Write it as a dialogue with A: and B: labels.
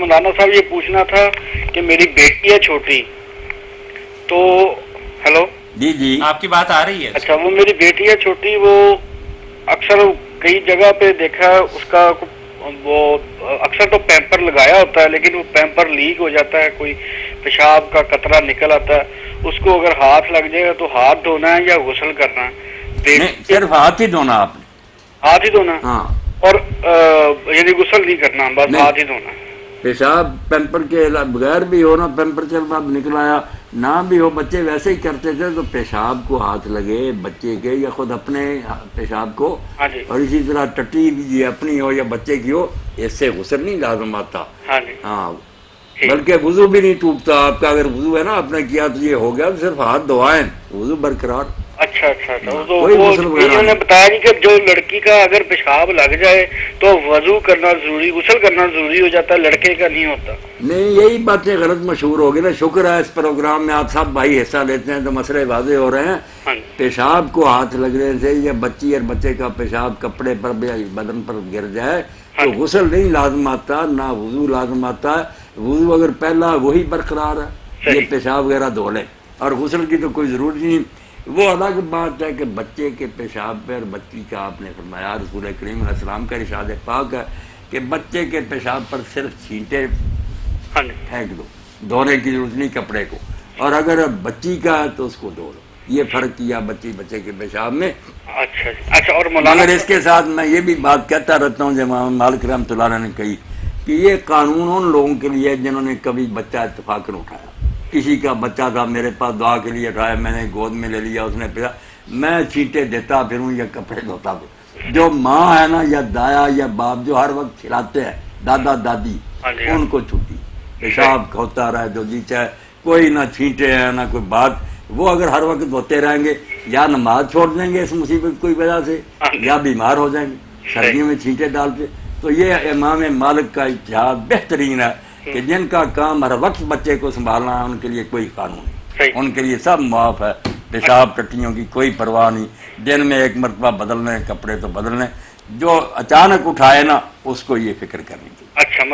A: मौलाना साहब ये पूछना था कि मेरी बेटी है छोटी तो हेलो?
B: जी जी।
C: आपकी बात आ रही है।
A: अच्छा वो मेरी बेटी है छोटी वो अक्सर कई जगह पे देखा है उसका वो अक्सर तो पैम्पर लगाया होता है लेकिन वो पैम्पर लीक हो जाता है कोई पेशाब का कतरा निकल आता है उसको अगर हाथ लग जाएगा तो हाथ धोना है या गुसल करना है?
B: सिर्फ़ हाथ ही धोना आपने।
A: हाथ ही धोना हाँ? और यानी गुसल नहीं करना बस हाथ ही धोना है।
B: पेशाब पेम्पर के बगैर भी हो ना पेम्पर चल बाद निकलाया ना भी हो बच्चे वैसे ही करते थे तो पेशाब को हाथ लगे बच्चे के या खुद अपने पेशाब को।
A: हाँ
B: और इसी तरह टट्टी भी अपनी हो या बच्चे की हो इससे गुसर नहीं लाजम आता।
A: हाँ
B: हाँ। बल्कि वज़ू भी नहीं टूटता। आपका अगर वज़ू है ना आपने किया तो ये हो गया तो सिर्फ़ हाथ धोआए वज़ू बरकरार।
A: अच्छा अच्छा अच्छा
B: हाँ,
A: तो वो। बताया नहीं कि जो लड़की का अगर पेशाब लग जाए तो वज़ू करना ज़रूरी गुसल करना ज़रूरी हो जाता है लड़के का नहीं होता।
B: नहीं यही बातें गलत मशहूर हो गई ना। शुक्र है इस प्रोग्राम में आप सब भाई हिस्सा लेते हैं तो मसले वाजे हो रहे हैं।
A: हाँ
B: पेशाब को हाथ लगने से या बच्ची और बच्चे का पेशाब कपड़े पर या बदन पर गिर जाए
A: हाँ
B: तो गुसल नहीं लाजम आता ना वज़ू लाजम आता। वज़ू अगर पहला वही बरकरार है। ये पेशाब वगैरह धो ले। और गुसल की तो कोई ज़रूरत नहीं। वो अलग बात है कि बच्चे के पेशाब पर बच्ची का आपने फरमाया रसूल करीम का इशाद पाक है कि बच्चे के पेशाब पर सिर्फ़ छींटे
A: हाँ
B: फेंक दो धोने की ज़रूरत नहीं कपड़े को। और अगर बच्ची का है तो उसको धो लो। ये फ़र्क किया बच्ची बच्चे के पेशाब में।
A: अच्छा अच्छा और
B: मगर इसके साथ मैं ये भी बात कहता रहता हूँ जब मालिक रहमतुल्लाह ने कही कि ये कानून उन लोगों के लिए है जिन्होंने कभी बच्चा इतफाकन उठाया। किसी का बच्चा था मेरे पास दुआ के लिए उठाया मैंने गोद में ले लिया उसने पिया मैं छींटे देता फिरूं या कपड़े धोता फिर। जो माँ है ना या दाया या बाप जो हर वक्त खिलाते हैं दादा दादी
A: हाँ हाँ।
B: उनको छुट्टी। पेशाब होता रहे जो जी चाहे कोई ना छींटे हैं ना कोई बात। वो अगर हर वक्त धोते रहेंगे या नमाज़ छोड़ देंगे इस मुसीबत की वजह से
A: हाँ
B: या बीमार हो जाएँगे सर्दियों में छींटे डालते। तो ये इमाम मालिक का इतिहास बेहतरीन है। कि जिनका काम हर वक्त बच्चे को संभालना है उनके लिए कोई कानून नहीं। उनके लिए सब माफ़ है। पेशाब टट्टियों की कोई परवाह नहीं। दिन में एक मरतबा बदलने कपड़े तो बदलने। जो अचानक उठाए ना उसको ये फ़िक्र करनी चाहिए
A: अच्छा